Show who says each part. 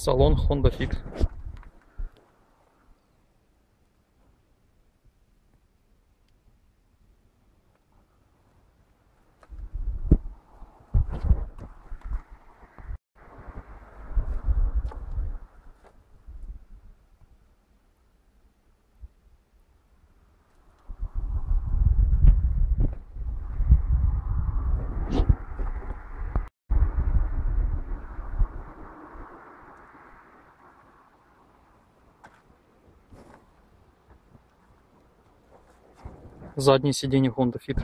Speaker 1: Салон Honda Fit. Заднее сиденье Honda Fit.